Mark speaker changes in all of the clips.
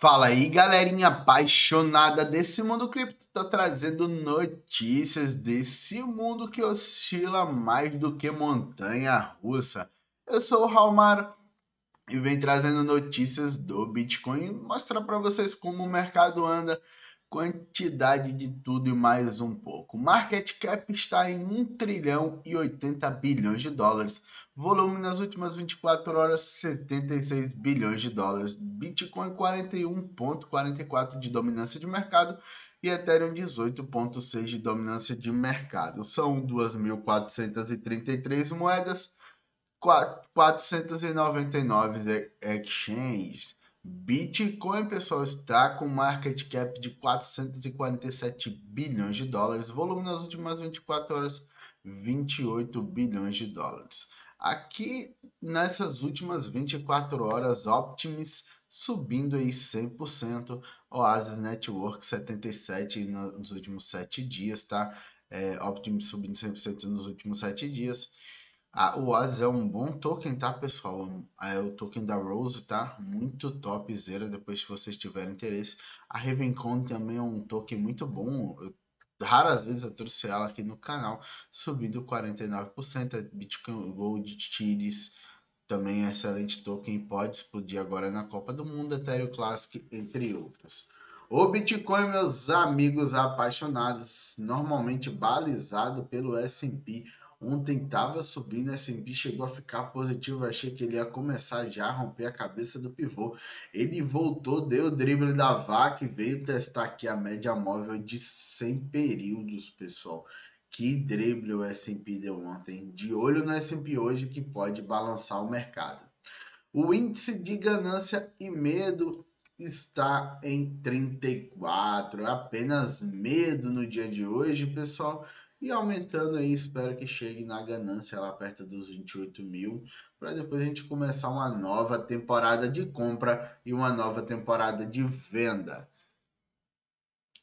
Speaker 1: Fala aí, galerinha apaixonada desse mundo cripto, tô trazendo notícias desse mundo que oscila mais do que montanha russa. Eu sou o Raulmar e venho trazendo notícias do Bitcoin, mostrar para vocês como o mercado anda, quantidade de tudo e mais um pouco. Market cap está em 1 trilhão e 80 bilhões de dólares. Volume nas últimas 24 horas 76 bilhões de dólares. Bitcoin 41.44 de dominância de mercado e Ethereum 18.6 de dominância de mercado. São 2.433 moedas, 499 exchanges. Bitcoin, pessoal, está com market cap de 447 bilhões de dólares, volume nas últimas 24 horas 28 bilhões de dólares. Aqui nessas últimas 24 horas, Optimus subindo aí 100%, Oasis Network 77 nos últimos 7 dias, tá? É, Optimus subindo 100% nos últimos 7 dias. Ah, o Oasis é um bom token, tá, pessoal? É o token da Rose, tá? Muito top, zero, depois se vocês tiverem interesse. A Ravencon também é um token muito bom. Eu, raras vezes eu trouxe ela aqui no canal, subindo 49%. A Bitcoin Gold Tides também é excelente token, pode explodir agora na Copa do Mundo, Ethereum Classic, entre outros. O Bitcoin, meus amigos apaixonados, normalmente balizado pelo S&P Ontem estava subindo, S&P chegou a ficar positivo, achei que ele ia começar já a romper a cabeça do pivô. Ele voltou, deu o drible da vaca e veio testar aqui a média móvel de 100 períodos, pessoal. Que drible o S&P deu ontem. De olho no S&P hoje que pode balançar o mercado. O índice de ganância e medo está em 34. Apenas medo no dia de hoje, pessoal e aumentando aí, espero que chegue na ganância lá perto dos 28 mil, para depois a gente começar uma nova temporada de compra e uma nova temporada de venda.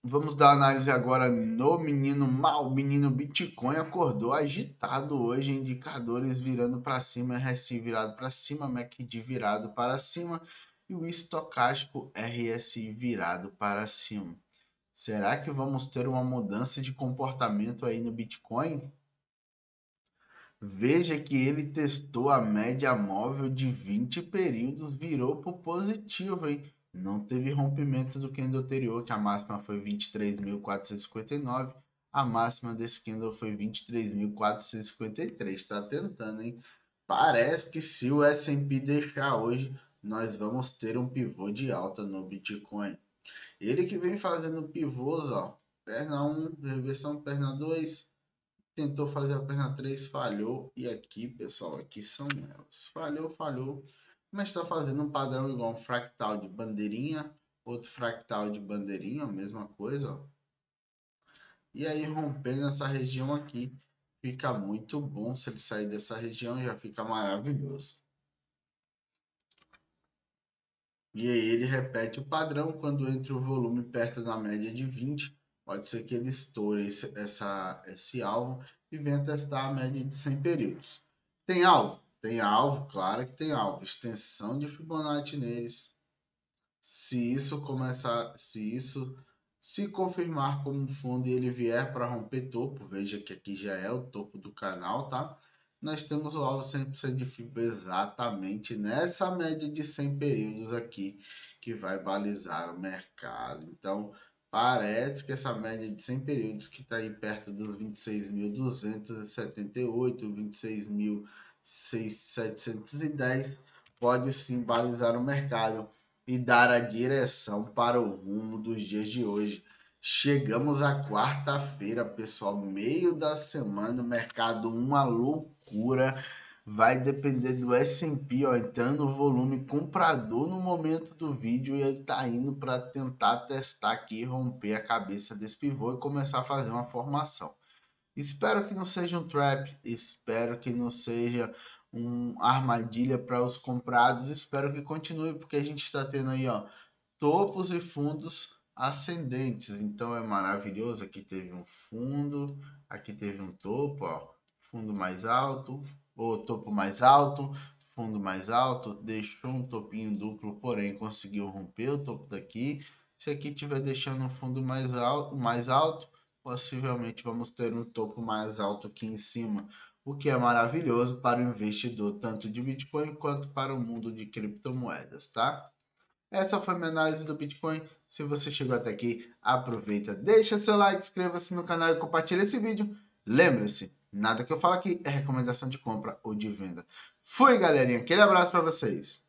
Speaker 1: Vamos dar análise agora no menino mal, menino Bitcoin acordou agitado hoje, indicadores virando para cima, RSI virado para cima, MACD virado para cima e o estocástico RSI virado para cima. Será que vamos ter uma mudança de comportamento aí no Bitcoin? Veja que ele testou a média móvel de 20 períodos, virou para positivo, hein? Não teve rompimento do candle anterior, que a máxima foi 23.459, a máxima desse candle foi 23.453. Está tentando, hein? Parece que se o S&P deixar hoje, nós vamos ter um pivô de alta no Bitcoin. Ele que vem fazendo pivôs, ó. Perna 1, reversão perna 2. Tentou fazer a perna 3, falhou. E aqui, pessoal, aqui são elas. Falhou, falhou. Mas está fazendo um padrão igual um fractal de bandeirinha. Outro fractal de bandeirinha, a mesma coisa, ó. E aí, rompendo essa região aqui, fica muito bom. Se ele sair dessa região, já fica maravilhoso. E aí ele repete o padrão quando entra o volume perto da média de 20, pode ser que ele estoure esse, essa, esse alvo e venha testar a média de 100 períodos. Tem alvo? Tem alvo, claro que tem alvo. Extensão de Fibonacci neles. Se isso começar, se isso se confirmar como fundo e ele vier para romper topo, veja que aqui já é o topo do canal, tá? Nós temos o alvo 100% de fibra exatamente nessa média de 100 períodos aqui que vai balizar o mercado. Então, parece que essa média de 100 períodos que está aí perto dos 26.278, 26.710 pode sim balizar o mercado e dar a direção para o rumo dos dias de hoje. Chegamos à quarta-feira, pessoal, meio da semana, mercado uma loucura loucura. Vai depender do S&P, ó, entrando o volume comprador no momento do vídeo e ele tá indo para tentar testar aqui, romper a cabeça desse pivô e começar a fazer uma formação. Espero que não seja um trap, espero que não seja uma armadilha para os comprados, espero que continue porque a gente está tendo aí, ó, topos e fundos ascendentes. Então é maravilhoso. Aqui teve um fundo, aqui teve um topo, ó fundo mais alto, ou topo mais alto, fundo mais alto, deixou um topinho duplo, porém conseguiu romper o topo daqui. Se aqui tiver deixando um fundo mais alto, mais alto, possivelmente vamos ter um topo mais alto aqui em cima, o que é maravilhoso para o investidor tanto de Bitcoin quanto para o mundo de criptomoedas, tá? Essa foi minha análise do Bitcoin. Se você chegou até aqui, aproveita, deixa seu like, inscreva-se no canal e compartilhe esse vídeo. Lembre-se, nada que eu falo aqui é recomendação de compra ou de venda. Fui, galerinha. Aquele abraço para vocês.